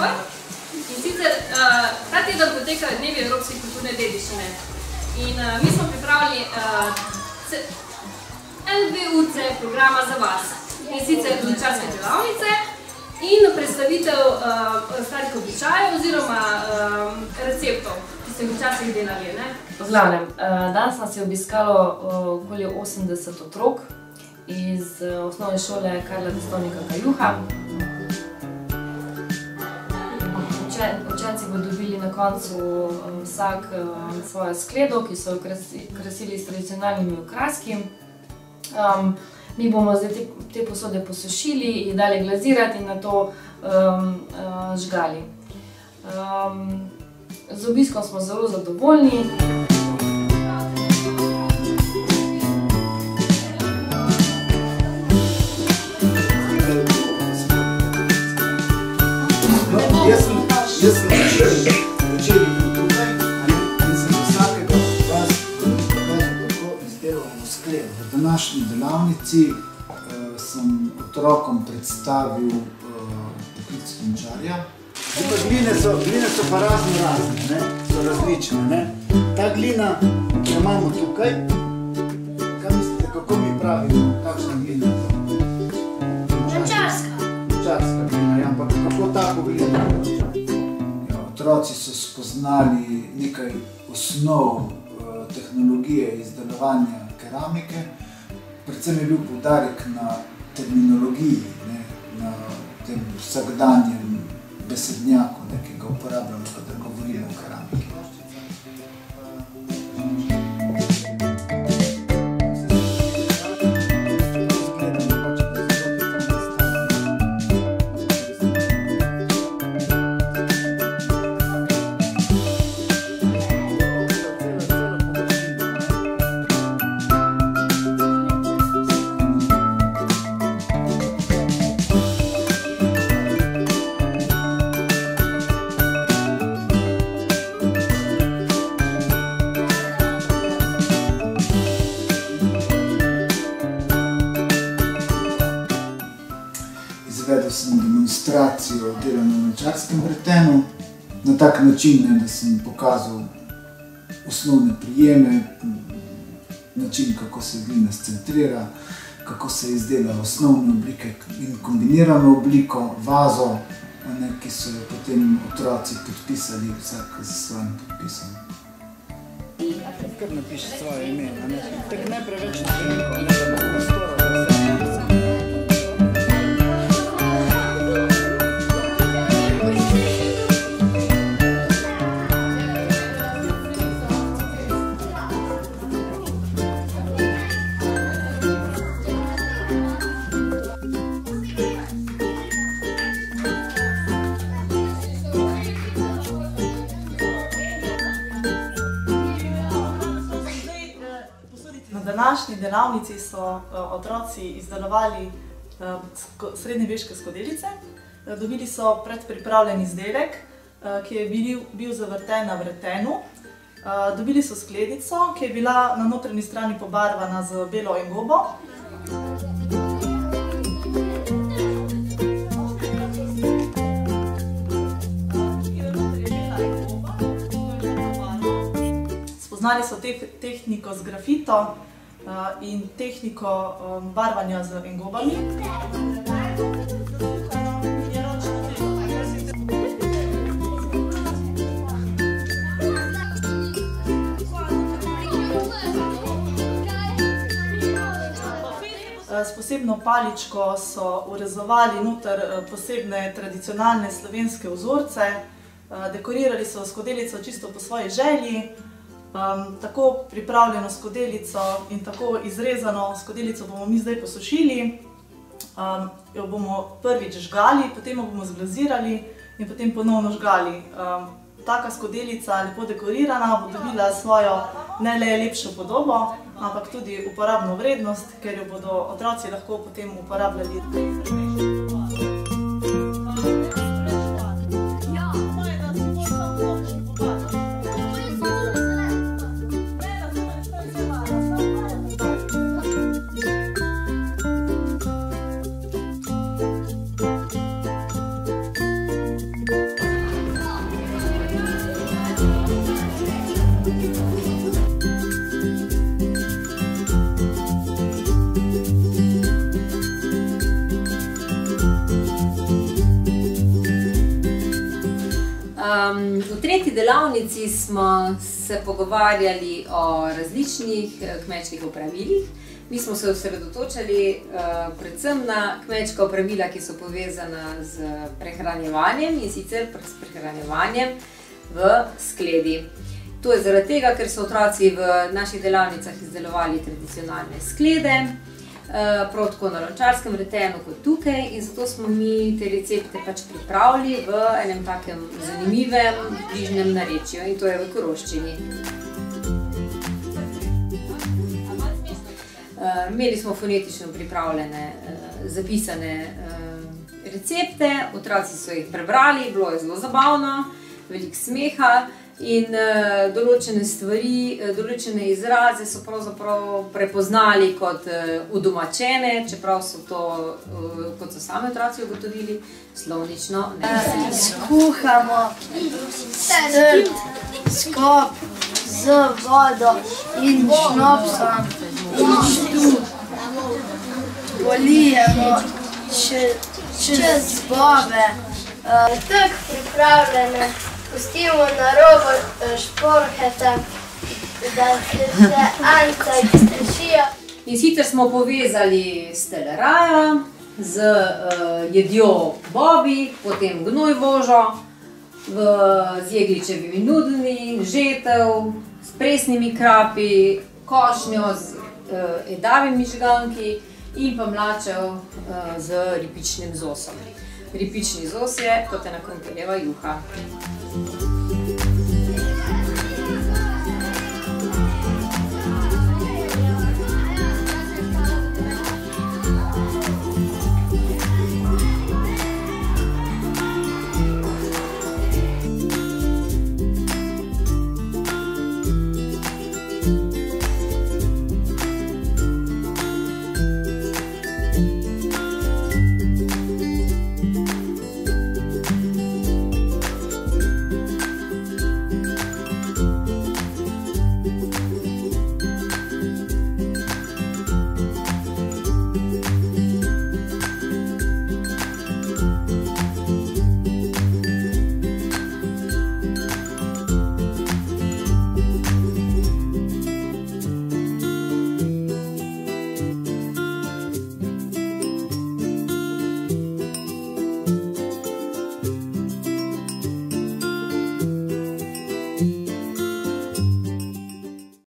Maribor. In sicer uh, ta teden potekajo dnevi Evropske kulturne dediščine. In uh, mi smo pripravili uh, en dve urce programa za vas. In sicer učarske delavnice in predstavitev uh, starih običajev oziroma uh, receptov, ki so jih včasih delali. Ne? V glavnem, uh, danes nas je obiskalo uh, okoli 80 otrok iz uh, osnovne šole Karla Destovnika Kajuha. Učenci bodo dobili na koncu um, vsak um, svojo skledo, ki so jo krasili s tradicionalnimi okraski. Um, mi bomo zdaj te, te posode posušili, jih dali glazirati in na to um, uh, žgali. Um, z obiskom smo zelo zadovoljni. Jaz sem Jaz sem včeraj bil tukaj in sem vsakega od vas pokazal, kako izdelamo sklep. V današnji delavnici uh, sem otrokom predstavil uh, poklic končarja. Gline so, gline so pa razne razne, ne? so različne. Ne? Ta glina, ki jo imamo tukaj, kaj mislite, kako mi pravimo, kakšna glina je to? Mačarska. Mačarska glina, ja, ampak kako tako glina? Otroci so spoznali nekaj osnov uh, tehnologije izdelovanja keramike, predvsem je bil poudarek na terminologiji, ne, na tem vsakdanjem besednjaku, ne, ki ga uporabljamo, kadar govorimo o keramiki. Demonstracijo dela na mačarskem pretenu, na tak način, ne, da sem pokazal osnovne prijeme, način, kako se glina scentrira, kako se izdela osnovne oblike in kombinirano obliko, vazo, ne, ki so jo potem otroci podpisali, vsak s svojim podpisom. Kar napiši svoje ime, ne? tako ne preveč na veliko, ne da bo prostora, da se Na današnji delavnici so uh, otroci izdelovali uh, srednjeveške skodelice. Uh, dobili so predpripravljen izdelek, ki je bil, zavrten na vretenu. Dobili so skledico, ki je bila na notranji strani pobarvana z belo engobo. Spoznali so te, tehniko z grafito uh, in tehniko um, barvanja z engobami. S posebno paličko so urezovali noter posebne tradicionalne slovenske vzorce, dekorirali so skodelico čisto po svoji želji. Um, tako pripravljeno skodelico in tako izrezano skodelico bomo mi zdaj posušili. Um, jo bomo prvič žgali, potem jo bomo zglazirali in potem ponovno žgali. Um, taka skodelica, lepo dekorirana, bo dobila svojo ne le lepšo podobo, ampak tudi uporabno vrednost, ker jo bodo otroci lahko potem uporabljali. Tretji delavnici smo se pogovarjali o različnih eh, kmečkih opravilih. Mi smo se osredotočali uh, predvsem na kmečka opravila, ki so povezana z prehranjevanjem in sicer s prehranjevanjem v skledi. To je zaradi tega, ker so otroci v naših delavnicah izdelovali tradicionalne sklede, uh, prav tako na lončarskem retenu kot tukaj, in zato smo mi te recepte pač pripravili v enem takem zanimivem, bližnjem narečju in to je v koroščini. Uh, imeli smo fonetično pripravljene, uh, zapisane recepte, otroci so jih prebrali, bilo je zelo zabavno, veliko smeha in uh, določene stvari, uh, določene izraze so pravzaprav prepoznali kot uh, udomačene, čeprav so to, uh, kot so sami otroci ugotovili, slovnično ne. Skuhamo strt, skop z vodo in šnopsom in štu. Polijemo še čez bobe. Tako pripravljene, pustimo na robu eh, šporhete, da se se ance strešijo. In sicer smo povezali steleraja z uh, jedjo bobi, potem gnoj vožo, v, z jegličevimi nudelmi, žetev, s presnimi krapi, košnjo z uh, edavimi žganki in pa mlačev uh, z ripičnim zosom. Ripični zos je kot ena krompirjeva juha.